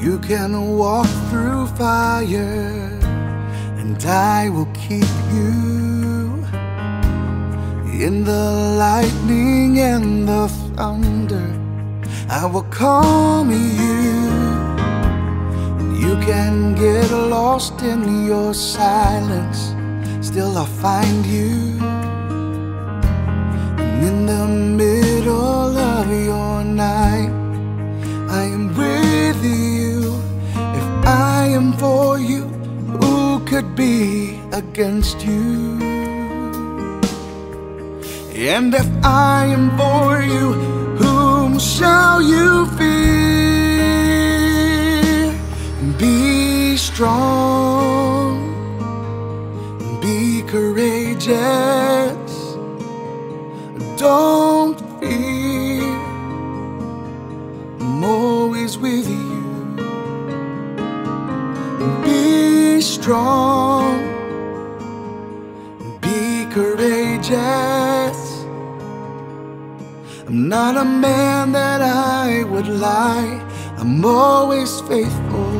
You can walk through fire, and I will keep you in the lightning and the thunder. I will calm you. You can get lost in your silence, still I'll find you. Could be against you? And if I am for you, whom shall you fear? Be strong, be courageous, don't fear. I'm always with you. Strong, be courageous. I'm not a man that I would lie, I'm always faithful.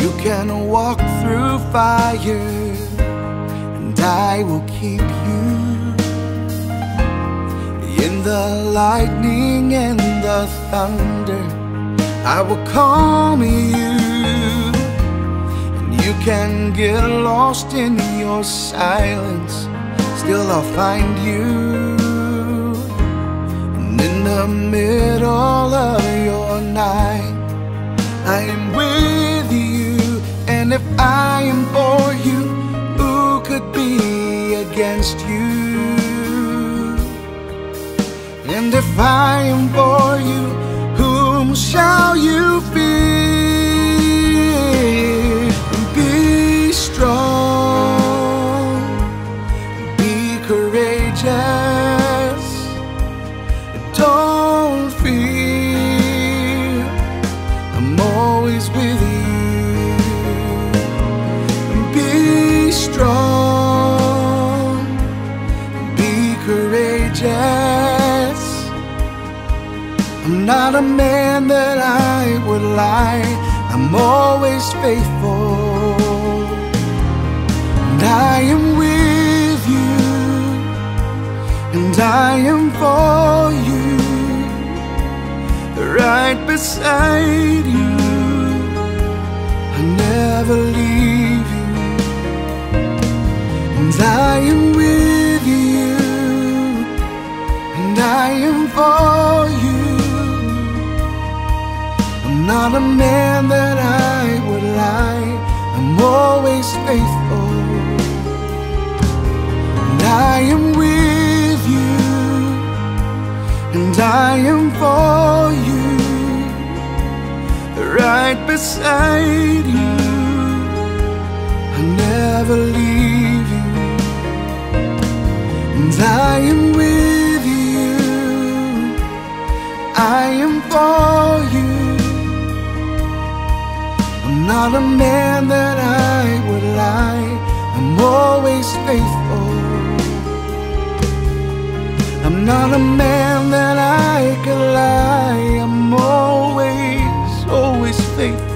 You can walk through fire, and I will keep you in the lightning and the thunder. I will call you. And you can get lost in your silence, still I'll find you. And in the middle of your night, I am with you. And if I am for you, who could be against you? And if I am for you, whom shall you not a man that I would lie, I'm always faithful. And I am with you, and I am for you, right beside you. I never leave you, and I am with you, and I am for not a man that I would lie, I'm always faithful. And I am with you, and I am for you, right beside you. I'm not a man that I would lie, I'm always faithful. I'm not a man that I could lie, I'm always, always faithful.